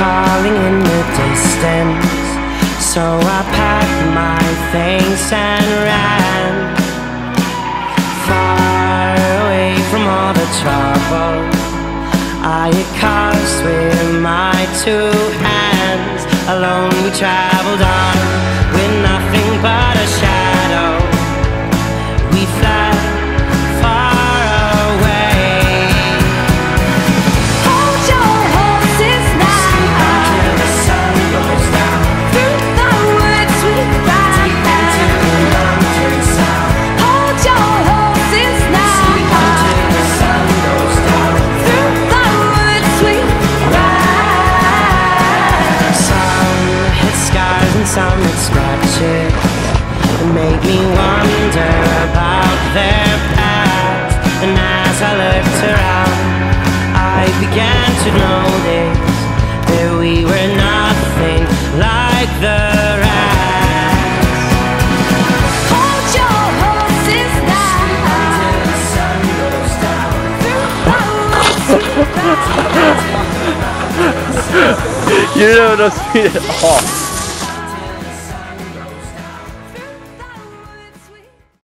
calling in the distance. So I packed my things and ran Far away from all the trouble. I had with my two hands. Alone we traveled on It made me wonder about their past. And as I looked around, I began to notice that we were nothing like the rest. Hold your horses now. Till the sun goes down. Through the woods we ride. You know speed at all.